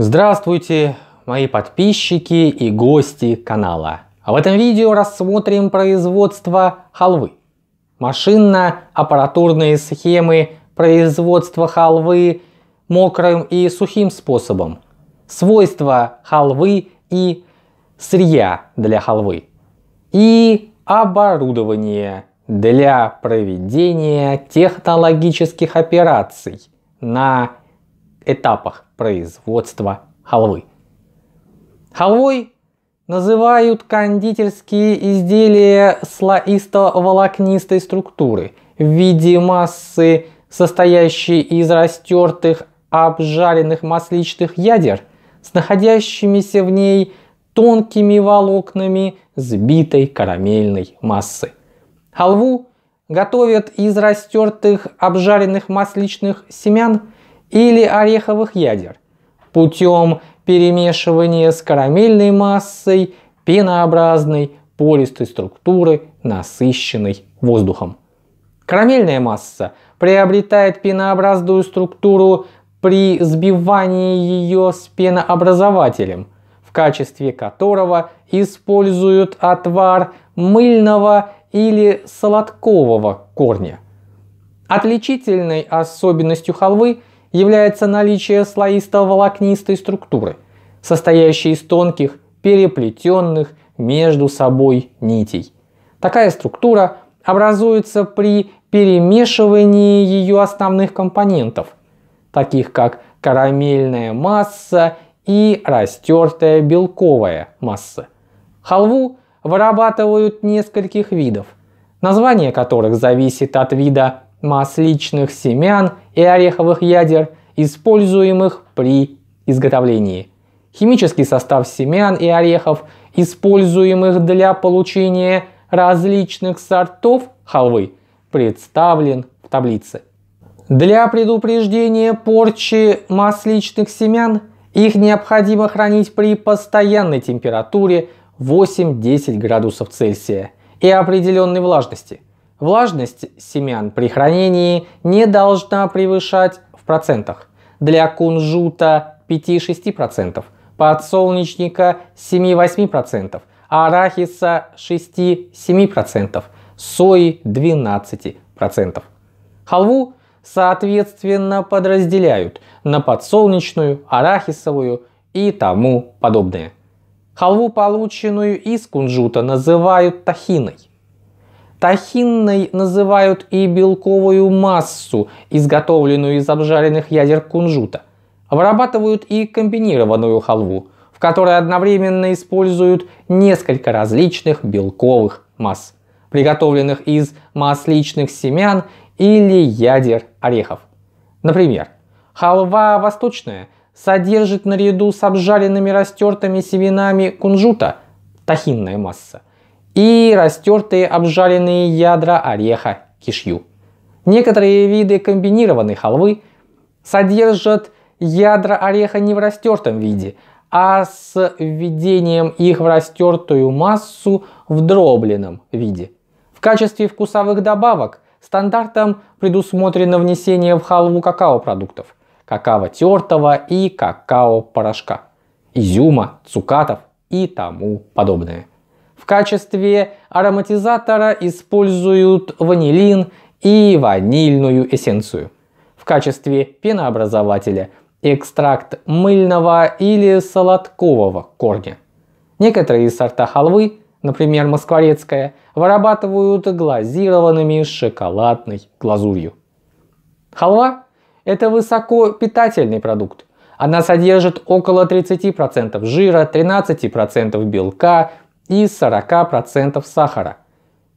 Здравствуйте, мои подписчики и гости канала. А в этом видео рассмотрим производство халвы. Машинно-аппаратурные схемы производства халвы мокрым и сухим способом. Свойства халвы и сырья для халвы. И оборудование для проведения технологических операций на этапах производства халвы. Халвой называют кондитерские изделия слоисто-волокнистой структуры в виде массы, состоящей из растертых обжаренных масличных ядер с находящимися в ней тонкими волокнами сбитой карамельной массы. Халву готовят из растертых обжаренных масличных семян или ореховых ядер путем перемешивания с карамельной массой пенообразной пористой структуры, насыщенной воздухом. Карамельная масса приобретает пенообразную структуру при сбивании ее с пенообразователем, в качестве которого используют отвар мыльного или солодкового корня. Отличительной особенностью халвы является наличие слоисто-волокнистой структуры, состоящей из тонких, переплетенных между собой нитей. Такая структура образуется при перемешивании ее основных компонентов, таких как карамельная масса и растертая белковая масса. Халву вырабатывают нескольких видов, название которых зависит от вида масличных семян и ореховых ядер, используемых при изготовлении. Химический состав семян и орехов, используемых для получения различных сортов халвы, представлен в таблице. Для предупреждения порчи масличных семян их необходимо хранить при постоянной температуре 8-10 градусов Цельсия и определенной влажности. Влажность семян при хранении не должна превышать в процентах. Для кунжута 5-6%, подсолнечника 7-8%, арахиса 6-7%, сои 12%. Халву соответственно подразделяют на подсолнечную, арахисовую и тому подобное. Халву, полученную из кунжута, называют тахиной. Тахинной называют и белковую массу, изготовленную из обжаренных ядер кунжута. Вырабатывают и комбинированную халву, в которой одновременно используют несколько различных белковых масс, приготовленных из масличных семян или ядер орехов. Например, халва восточная – содержит наряду с обжаренными растертыми семенами кунжута тахинная масса и растертые обжаренные ядра ореха кишью. Некоторые виды комбинированной халвы содержат ядра ореха не в растертом виде, а с введением их в растертую массу в дробленном виде. В качестве вкусовых добавок стандартом предусмотрено внесение в халву какао-продуктов какао тертого и какао-порошка, изюма, цукатов и тому подобное. Качестве ароматизатора используют ванилин и ванильную эссенцию. В качестве пенообразователя экстракт мыльного или солодкового корня. Некоторые сорта халвы, например москворецкая, вырабатывают глазированными шоколадной глазурью. Халва это высокопитательный продукт. Она содержит около 30% жира, 13% белка и 40% сахара.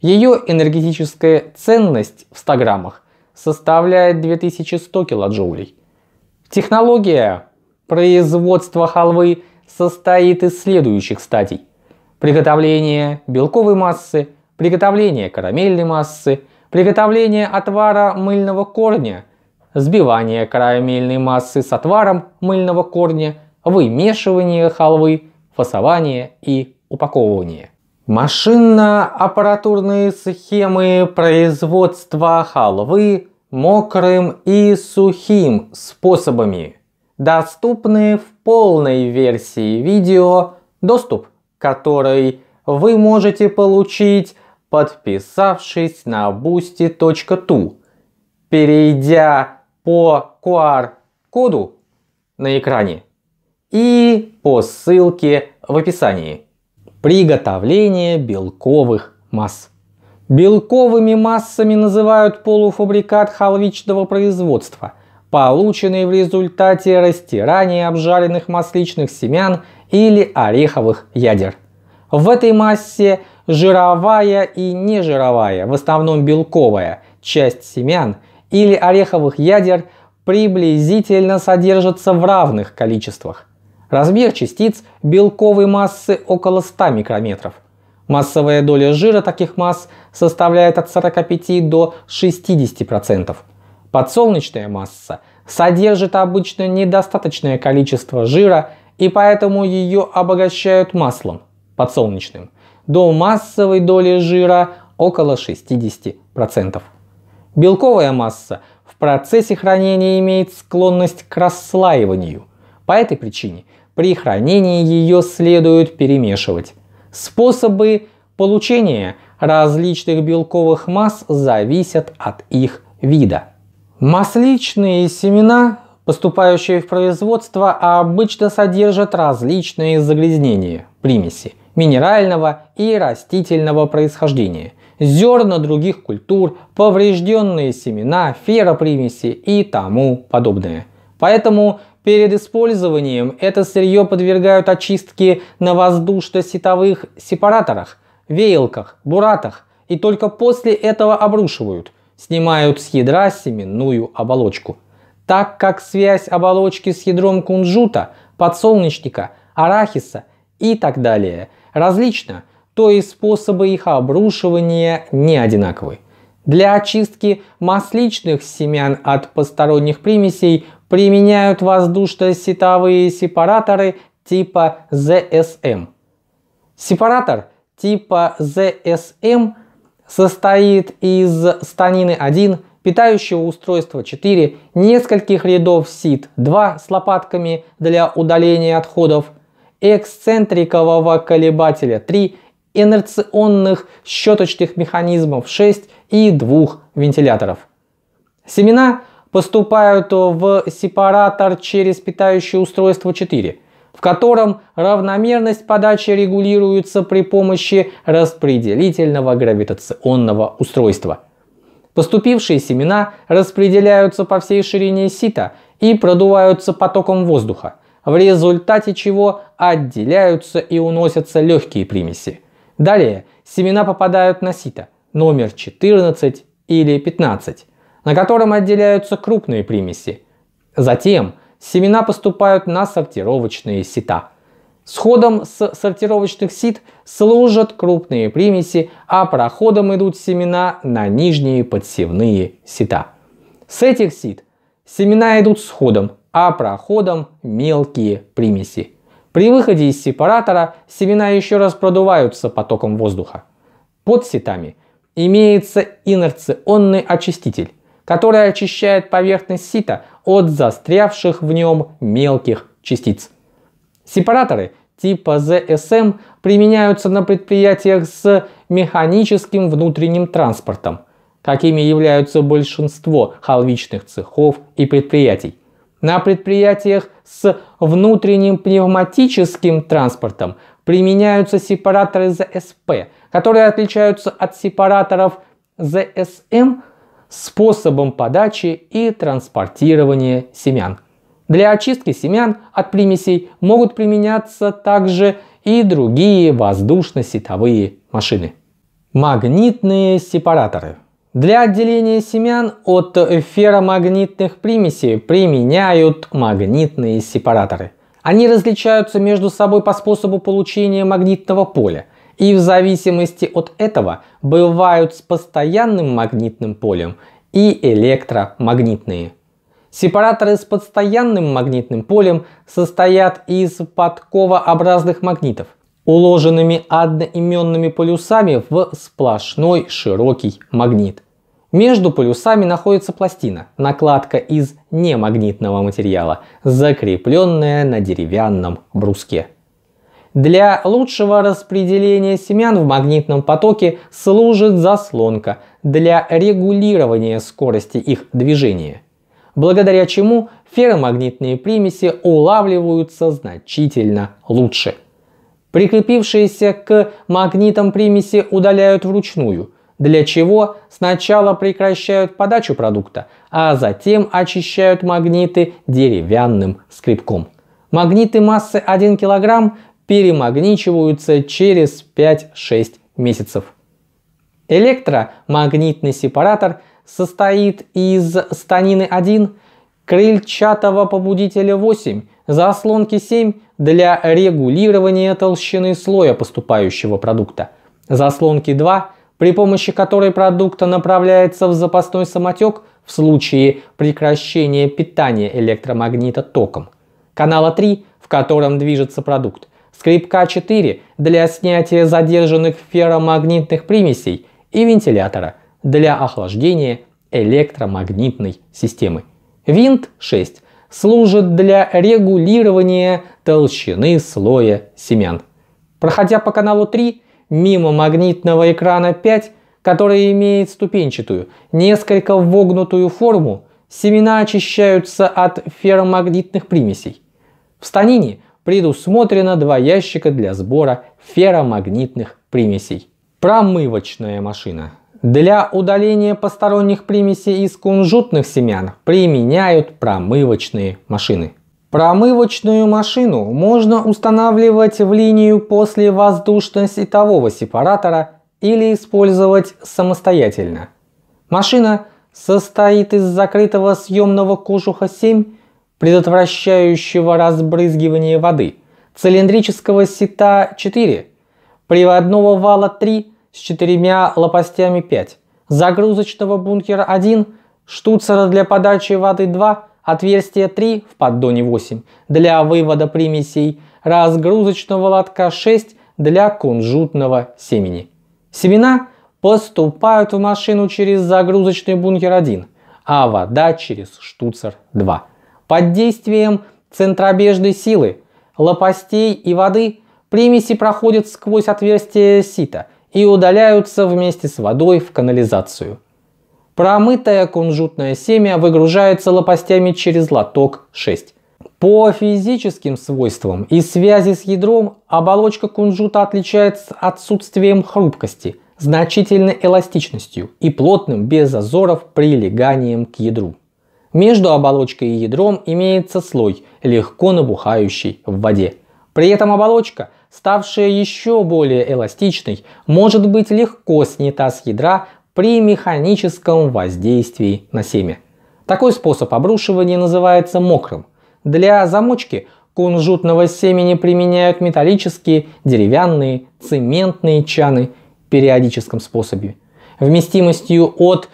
Ее энергетическая ценность в 100 граммах составляет 2100 килоджоулей. Технология производства халвы состоит из следующих стадий. Приготовление белковой массы, приготовление карамельной массы, приготовление отвара мыльного корня – сбивание карамельной массы с отваром мыльного корня, вымешивание халвы, фасование и упаковывание. Машинно-аппаратурные схемы производства халвы мокрым и сухим способами доступны в полной версии видео, доступ который вы можете получить, подписавшись на boosty.tu, перейдя по QR-коду на экране и по ссылке в описании. Приготовление белковых масс. Белковыми массами называют полуфабрикат халвичного производства, полученный в результате растирания обжаренных масличных семян или ореховых ядер. В этой массе жировая и нежировая, в основном белковая, часть семян или ореховых ядер приблизительно содержатся в равных количествах. Размер частиц белковой массы около 100 микрометров. Массовая доля жира таких масс составляет от 45 до 60%. Подсолнечная масса содержит обычно недостаточное количество жира и поэтому ее обогащают маслом подсолнечным до массовой доли жира около 60%. Белковая масса в процессе хранения имеет склонность к расслаиванию. По этой причине при хранении ее следует перемешивать. Способы получения различных белковых масс зависят от их вида. Масличные семена, поступающие в производство, обычно содержат различные загрязнения, примеси минерального и растительного происхождения, зерна других культур, поврежденные семена, феропримеси и тому подобное. Поэтому Перед использованием это сырье подвергают очистке на воздушно-сетовых сепараторах, веялках, буратах и только после этого обрушивают, снимают с ядра семенную оболочку. Так как связь оболочки с ядром кунжута, подсолнечника, арахиса и так далее различна, то и способы их обрушивания не одинаковы. Для очистки масличных семян от посторонних примесей применяют воздушно-сетовые сепараторы типа ZSM. Сепаратор типа ZSM состоит из станины 1, питающего устройства 4, нескольких рядов сит 2 с лопатками для удаления отходов, эксцентрикового колебателя 3, инерционных щеточных механизмов 6 и двух вентиляторов. Семена поступают в сепаратор через питающее устройство 4, в котором равномерность подачи регулируется при помощи распределительного гравитационного устройства. Поступившие семена распределяются по всей ширине сита и продуваются потоком воздуха, в результате чего отделяются и уносятся легкие примеси. Далее семена попадают на сито номер 14 или 15, на котором отделяются крупные примеси. Затем семена поступают на сортировочные сита. Сходом с сортировочных сит служат крупные примеси, а проходом идут семена на нижние подсевные сита. С этих сит семена идут сходом, а проходом мелкие примеси. При выходе из сепаратора семена еще раз продуваются потоком воздуха. Под ситами имеется инерционный очиститель, который очищает поверхность сита от застрявших в нем мелких частиц. Сепараторы типа ZSM применяются на предприятиях с механическим внутренним транспортом, какими являются большинство халвичных цехов и предприятий. На предприятиях с внутренним пневматическим транспортом применяются сепараторы ZSP, которые отличаются от сепараторов ZSM способом подачи и транспортирования семян. Для очистки семян от примесей могут применяться также и другие воздушно-сетовые машины. Магнитные сепараторы. Для отделения семян от ферромагнитных примесей применяют магнитные сепараторы. Они различаются между собой по способу получения магнитного поля и в зависимости от этого бывают с постоянным магнитным полем и электромагнитные. Сепараторы с постоянным магнитным полем состоят из подковообразных магнитов, уложенными одноименными полюсами в сплошной широкий магнит. Между полюсами находится пластина, накладка из немагнитного материала, закрепленная на деревянном бруске. Для лучшего распределения семян в магнитном потоке служит заслонка для регулирования скорости их движения, благодаря чему ферромагнитные примеси улавливаются значительно лучше. Прикрепившиеся к магнитам примеси удаляют вручную, для чего сначала прекращают подачу продукта, а затем очищают магниты деревянным скребком. Магниты массы 1 кг перемагничиваются через 5-6 месяцев. Электромагнитный сепаратор состоит из станины 1, крыльчатого побудителя 8, заслонки 7 для регулирования толщины слоя поступающего продукта, заслонки 2, при помощи которой продукт направляется в запасной самотек в случае прекращения питания электромагнита током, канала 3, в котором движется продукт, скрипка 4 для снятия задержанных ферромагнитных примесей и вентилятора для охлаждения электромагнитной системы. Винт 6 служит для регулирования толщины слоя семян. Проходя по каналу 3, мимо магнитного экрана 5, который имеет ступенчатую, несколько вогнутую форму, семена очищаются от ферромагнитных примесей. В станине предусмотрено два ящика для сбора ферромагнитных примесей. Промывочная машина. Для удаления посторонних примесей из кунжутных семян применяют промывочные машины. Промывочную машину можно устанавливать в линию после воздушно-светового сепаратора или использовать самостоятельно. Машина состоит из закрытого съемного кожуха 7, предотвращающего разбрызгивание воды, цилиндрического сита 4, приводного вала 3 с четырьмя лопастями 5, загрузочного бункера 1, штуцера для подачи воды 2, отверстие 3 в поддоне 8 для вывода примесей, разгрузочного лотка 6 для кунжутного семени. Семена поступают в машину через загрузочный бункер 1, а вода через штуцер 2. Под действием центробежной силы, лопастей и воды примеси проходят сквозь отверстие сита и удаляются вместе с водой в канализацию. Промытое кунжутное семя выгружается лопастями через лоток 6. По физическим свойствам и связи с ядром оболочка кунжута отличается отсутствием хрупкости, значительной эластичностью и плотным без зазоров прилеганием к ядру. Между оболочкой и ядром имеется слой, легко набухающий в воде. При этом оболочка – ставшая еще более эластичной, может быть легко снята с ядра при механическом воздействии на семя. Такой способ обрушивания называется мокрым. Для замочки кунжутного семени применяют металлические, деревянные, цементные чаны в периодическом способе. Вместимостью от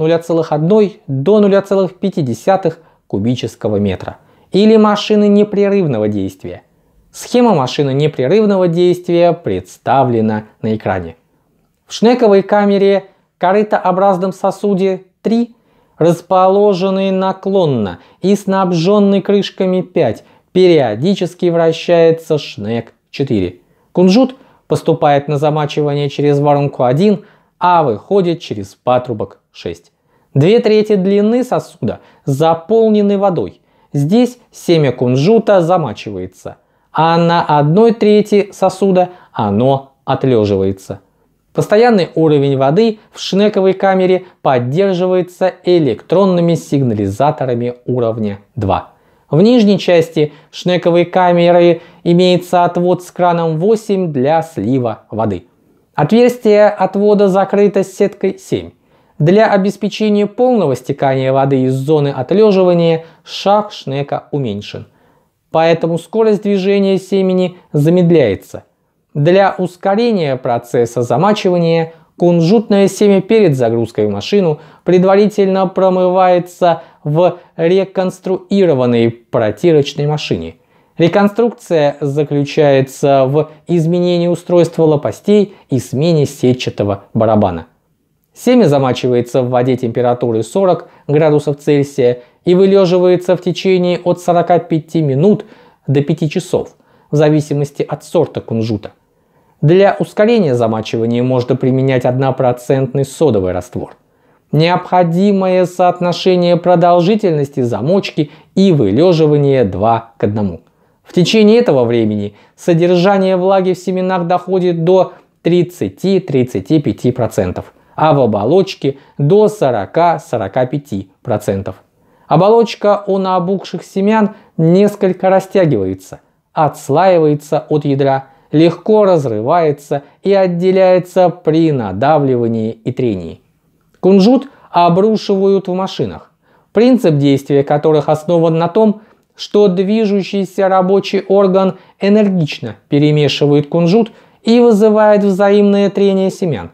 0,1 до 0,5 кубического метра. Или машины непрерывного действия – Схема машины непрерывного действия представлена на экране. В шнековой камере корытообразном сосуде 3, расположенный наклонно и снабженный крышками 5, периодически вращается шнек 4. Кунжут поступает на замачивание через воронку 1, а выходит через патрубок 6. Две трети длины сосуда заполнены водой. Здесь семя кунжута замачивается – а на одной трети сосуда оно отлеживается. Постоянный уровень воды в шнековой камере поддерживается электронными сигнализаторами уровня 2. В нижней части шнековой камеры имеется отвод с краном 8 для слива воды. Отверстие отвода закрыто сеткой 7. Для обеспечения полного стекания воды из зоны отлеживания шаг шнека уменьшен – поэтому скорость движения семени замедляется. Для ускорения процесса замачивания кунжутное семя перед загрузкой в машину предварительно промывается в реконструированной протирочной машине. Реконструкция заключается в изменении устройства лопастей и смене сетчатого барабана. Семя замачивается в воде температуры 40 градусов Цельсия и вылеживается в течение от 45 минут до 5 часов, в зависимости от сорта кунжута. Для ускорения замачивания можно применять 1% содовый раствор. Необходимое соотношение продолжительности замочки и вылеживания 2 к 1. В течение этого времени содержание влаги в семенах доходит до 30-35%, а в оболочке до 40-45%. Оболочка у набухших семян несколько растягивается, отслаивается от ядра, легко разрывается и отделяется при надавливании и трении. Кунжут обрушивают в машинах, принцип действия которых основан на том, что движущийся рабочий орган энергично перемешивает кунжут и вызывает взаимное трение семян.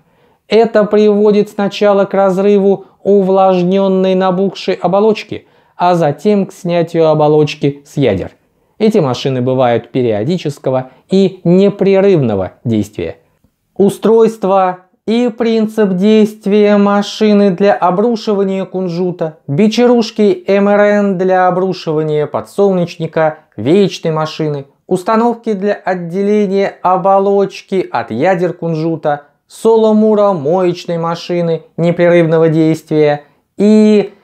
Это приводит сначала к разрыву увлажненной набухшей оболочки, а затем к снятию оболочки с ядер. Эти машины бывают периодического и непрерывного действия. Устройство и принцип действия машины для обрушивания кунжута, бичерушки МРН для обрушивания подсолнечника, вечной машины, установки для отделения оболочки от ядер кунжута, соломура моечной машины непрерывного действия и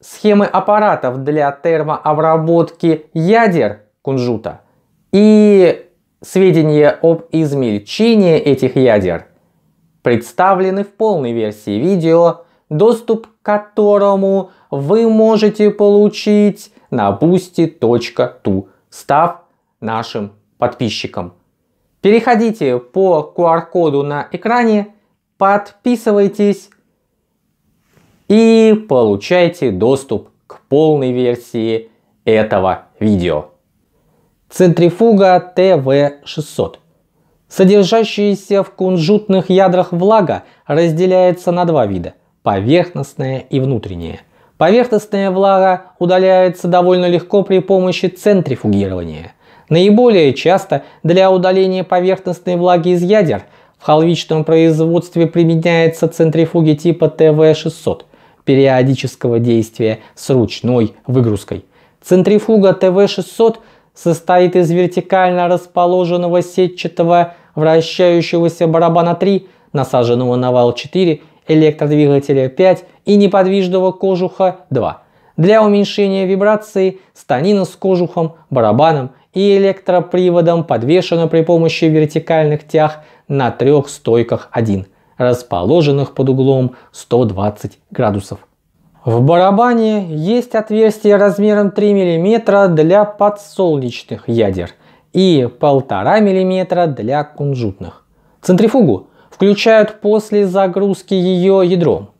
схемы аппаратов для термообработки ядер кунжута и сведения об измельчении этих ядер представлены в полной версии видео, доступ к которому вы можете получить на boosty.tu, став нашим подписчиком. Переходите по QR-коду на экране, подписывайтесь и получайте доступ к полной версии этого видео. Центрифуга ТВ-600 Содержащаяся в кунжутных ядрах влага разделяется на два вида – поверхностная и внутренняя. Поверхностная влага удаляется довольно легко при помощи центрифугирования. Наиболее часто для удаления поверхностной влаги из ядер в халвичном производстве применяется центрифуги типа ТВ-600 периодического действия с ручной выгрузкой. Центрифуга ТВ-600 состоит из вертикально расположенного сетчатого вращающегося барабана 3, насаженного на вал 4, электродвигателя 5 и неподвижного кожуха 2. Для уменьшения вибрации станина с кожухом, барабаном и электроприводом подвешена при помощи вертикальных тяг на трех стойках 1, расположенных под углом 120 градусов. В барабане есть отверстие размером 3 мм для подсолнечных ядер и 1,5 мм для кунжутных. Центрифугу включают после загрузки ее ядром.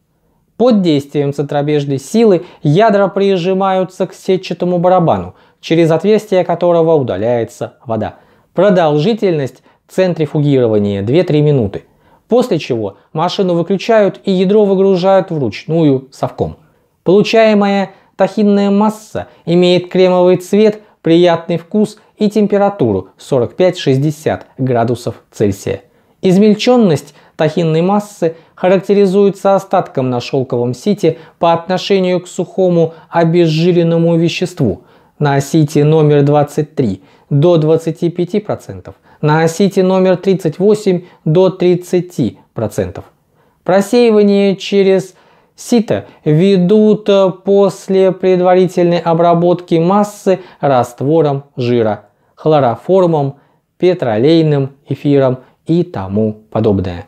Под действием центробежной силы ядра прижимаются к сетчатому барабану, через отверстие которого удаляется вода. Продолжительность центрифугирования 2-3 минуты. После чего машину выключают и ядро выгружают вручную совком. Получаемая тахинная масса имеет кремовый цвет, приятный вкус и температуру 45-60 градусов Цельсия. Измельченность тахинной массы характеризуется остатком на шелковом сите по отношению к сухому обезжиренному веществу на сите номер 23 до 25%, на сите номер 38 до 30%. Просеивание через сито ведут э, после предварительной обработки массы раствором жира, хлороформом, петролейным эфиром и тому подобное.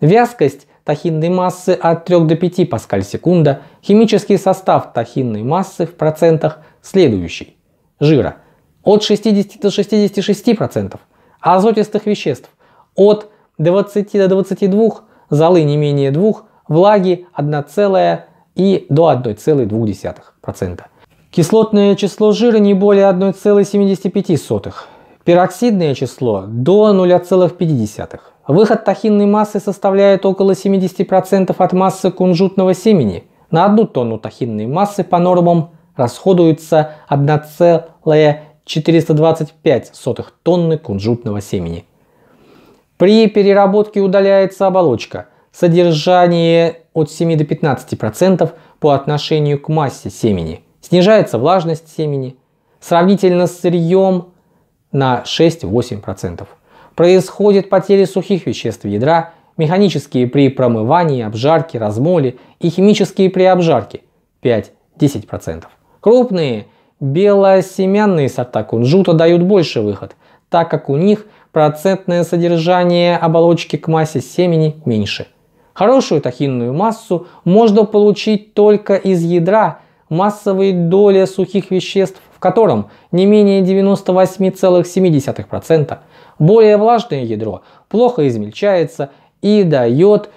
Вязкость тахинной массы от 3 до 5 паскаль секунда, химический состав тахинной массы в процентах следующий. Жира от 60 до 66 процентов, азотистых веществ от 20 до 22, золы не менее 2, влаги 1, и до 1,2%. Кислотное число жира не более 1,75. Пероксидное число до 0,5. Выход тахинной массы составляет около 70% от массы кунжутного семени. На одну тонну тахинной массы по нормам расходуется 1,425 тонны кунжутного семени. При переработке удаляется оболочка – содержание от 7 до 15% по отношению к массе семени. Снижается влажность семени. Сравнительно с сырьем на 6-8%. Происходит потеря сухих веществ ядра, механические при промывании, обжарке, размоле и химические при обжарке 5-10%. Крупные белосемянные сорта кунжута дают больше выход, так как у них процентное содержание оболочки к массе семени меньше. Хорошую тахинную массу можно получить только из ядра массовой доли сухих веществ в котором не менее 98,7%. Более влажное ядро плохо измельчается и дает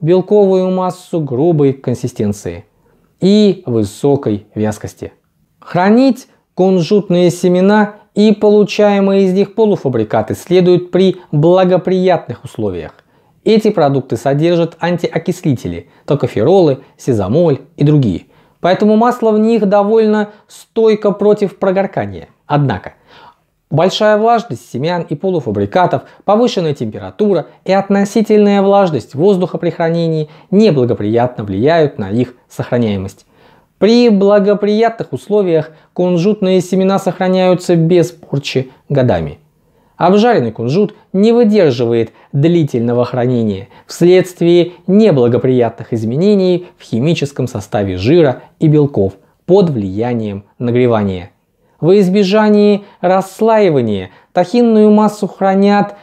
белковую массу грубой консистенции и высокой вязкости. Хранить кунжутные семена и получаемые из них полуфабрикаты следует при благоприятных условиях. Эти продукты содержат антиокислители, токоферолы, сезамоль и другие. Поэтому масло в них довольно стойко против прогоркания. Однако, большая влажность семян и полуфабрикатов, повышенная температура и относительная влажность воздуха при хранении неблагоприятно влияют на их сохраняемость. При благоприятных условиях кунжутные семена сохраняются без порчи годами. Обжаренный кунжут не выдерживает длительного хранения вследствие неблагоприятных изменений в химическом составе жира и белков под влиянием нагревания. Во избежании расслаивания тахинную массу хранят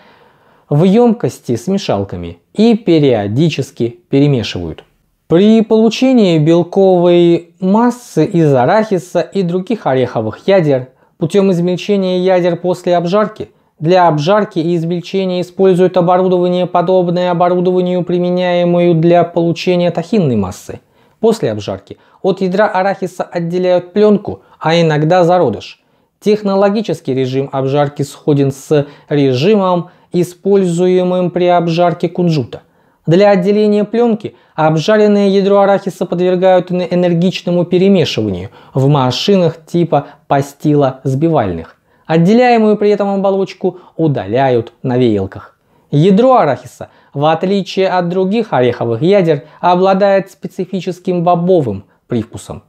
в емкости с мешалками и периодически перемешивают. При получении белковой массы из арахиса и других ореховых ядер путем измельчения ядер после обжарки – для обжарки и измельчения используют оборудование, подобное оборудованию, применяемую для получения тахинной массы. После обжарки от ядра арахиса отделяют пленку, а иногда зародыш. Технологический режим обжарки сходен с режимом, используемым при обжарке кунжута. Для отделения пленки обжаренное ядро арахиса подвергают энергичному перемешиванию в машинах типа пастила-сбивальных. Отделяемую при этом оболочку удаляют на веялках. Ядро арахиса, в отличие от других ореховых ядер, обладает специфическим бобовым привкусом.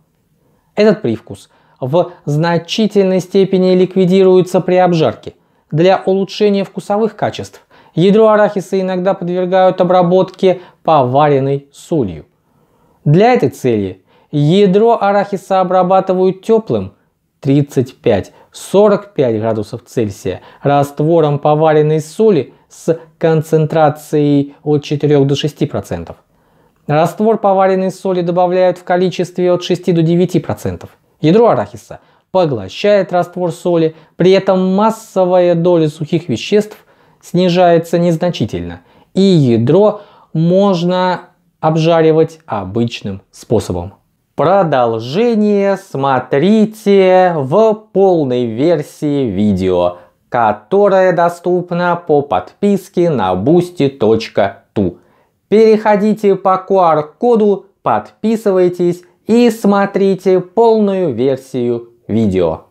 Этот привкус в значительной степени ликвидируется при обжарке. Для улучшения вкусовых качеств ядро арахиса иногда подвергают обработке поваренной солью. Для этой цели ядро арахиса обрабатывают теплым 35 45 градусов Цельсия раствором поваренной соли с концентрацией от 4 до 6%. Раствор поваренной соли добавляют в количестве от 6 до 9%. Ядро арахиса поглощает раствор соли, при этом массовая доля сухих веществ снижается незначительно, и ядро можно обжаривать обычным способом. Продолжение смотрите в полной версии видео, которая доступна по подписке на boosty.tu. Переходите по QR-коду, подписывайтесь и смотрите полную версию видео.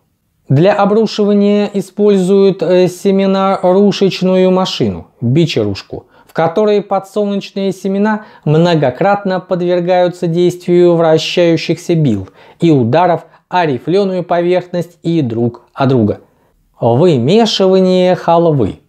Для обрушивания используют э, семена рушечную машину, бичерушку – которой подсолнечные семена многократно подвергаются действию вращающихся бил и ударов о рифленую поверхность и друг о друга. Вымешивание халвы.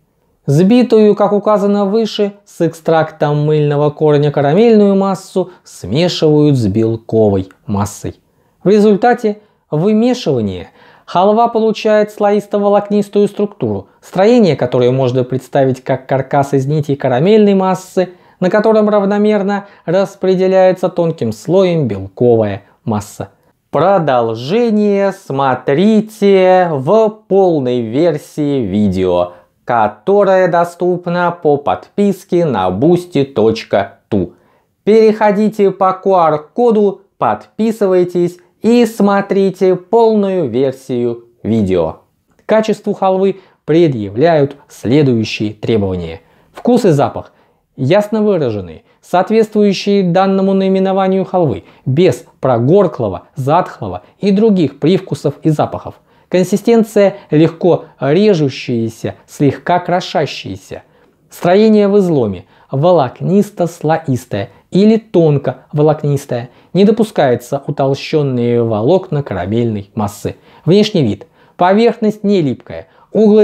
Сбитую, как указано выше, с экстрактом мыльного корня карамельную массу смешивают с белковой массой. В результате вымешивания Халва получает слоисто-волокнистую структуру, строение которое можно представить как каркас из нитей карамельной массы, на котором равномерно распределяется тонким слоем белковая масса. Продолжение смотрите в полной версии видео, которая доступна по подписке на boosty.tu. Переходите по QR-коду, подписывайтесь и смотрите полную версию видео. Качеству халвы предъявляют следующие требования. Вкус и запах ясно выраженные, соответствующие данному наименованию халвы, без прогорклого, затхлого и других привкусов и запахов. Консистенция легко режущаяся, слегка крошащаяся. Строение в изломе, волокнисто-слоистая или тонко-волокнистая. Не допускается утолщенные волокна корабельной массы. Внешний вид. Поверхность не липкая. У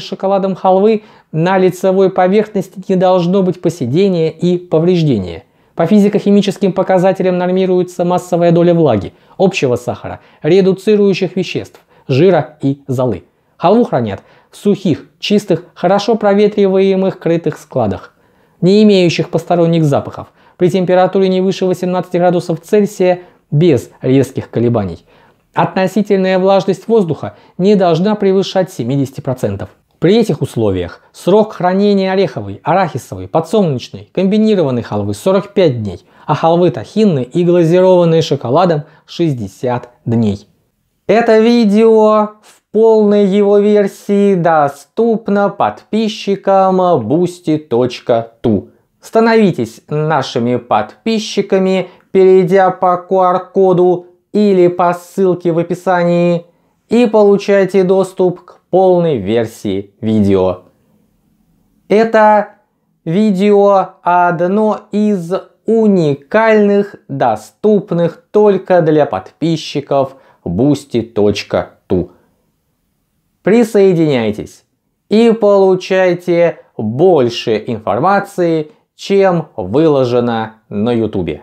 шоколадом халвы на лицевой поверхности не должно быть поседения и повреждения. По физико-химическим показателям нормируется массовая доля влаги, общего сахара, редуцирующих веществ, жира и золы. Халву хранят в сухих, чистых, хорошо проветриваемых крытых складах, не имеющих посторонних запахов, при температуре не выше 18 градусов Цельсия без резких колебаний. Относительная влажность воздуха не должна превышать 70%. При этих условиях срок хранения ореховой, арахисовой, подсолнечной, комбинированной халвы 45 дней, а халвы тахинной и глазированной шоколадом 60 дней. Это видео в полной его версии доступно подписчикам boosty.tu. Становитесь нашими подписчиками, перейдя по QR-коду или по ссылке в описании и получайте доступ к полной версии видео. Это видео одно из уникальных, доступных только для подписчиков boosty.tu. Присоединяйтесь и получайте больше информации, чем выложено на YouTube.